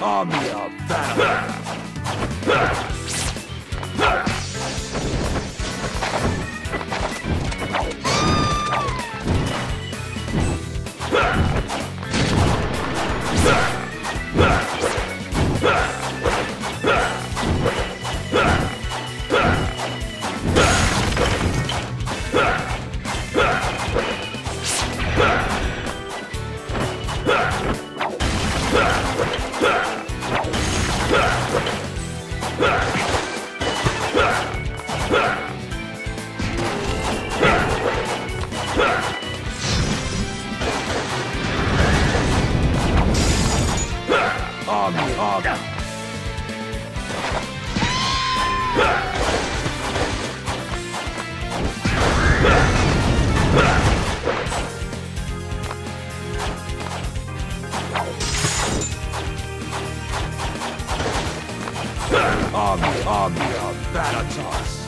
Army, of. Army, army. Army, army of Thanatos.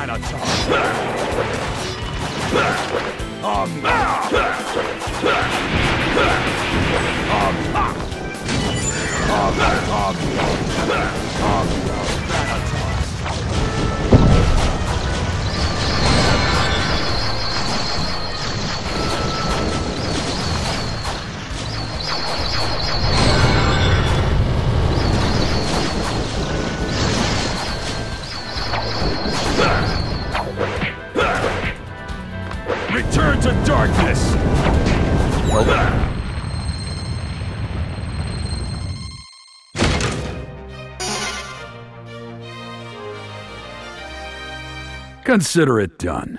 Thanatos. Army. Army, army, army Return to darkness! Consider it done.